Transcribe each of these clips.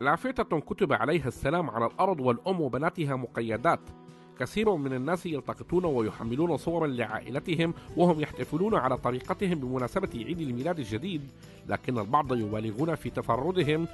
لافتة كتب عليها السلام على الأرض والأم وبناتها مقيدات. كثير من الناس يلتقطون ويحملون صورا لعائلتهم وهم يحتفلون على طريقتهم بمناسبة عيد الميلاد الجديد لكن البعض يبالغون في تفردهم.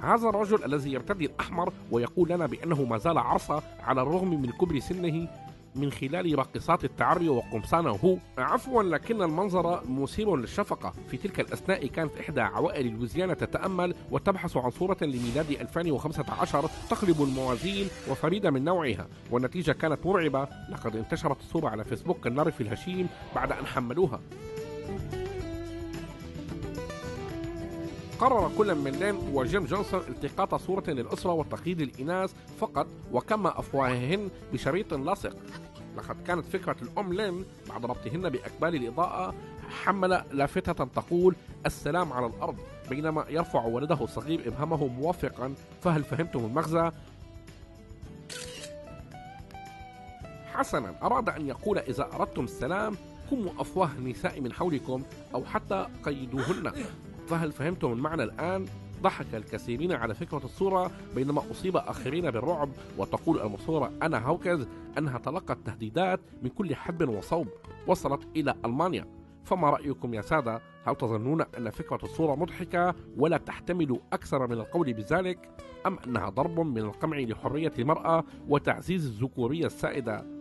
هذا الرجل الذي يرتدي الأحمر ويقول لنا بأنه ما زال عرصة على الرغم من كبر سنه من خلال راقصات التعري وقمصانه عفوا لكن المنظر مثير للشفقة. في تلك الأثناء كانت إحدى عوائل لويزيانا تتأمل وتبحث عن صورة لميلاد 2015 تقلب الموازين وفريدة من نوعها. والنتيجة كانت مرعبة. لقد انتشرت الصورة على فيسبوك كالنار في الهشيم بعد أن حملوها. قرر كل من لين وجيم جونسون التقاط صورة للأسرة وتقييد الإناث فقط وكم أفواههن بشريط لاصق. لقد كانت فكرة الأم لين بعد ربطهن بأكبال الإضاءة حمل لافتة تقول السلام على الأرض بينما يرفع ولده الصغير إبهامه موافقا. فهل فهمتم المغزى؟ حسنا أراد أن يقول إذا أردتم السلام كموا أفواه النساء من حولكم أو حتى قيدوهن. فهل فهمتم المعنى الآن؟ ضحك الكثيرين على فكرة الصورة بينما أصيب آخرين بالرعب وتقول المصورة أنا هوكز أنها تلقت تهديدات من كل حب وصوب وصلت إلى ألمانيا فما رأيكم يا سادة؟ هل تظنون أن فكرة الصورة مضحكة ولا تحتمل أكثر من القول بذلك؟ أم أنها ضرب من القمع لحرية المرأة وتعزيز الذكورية السائدة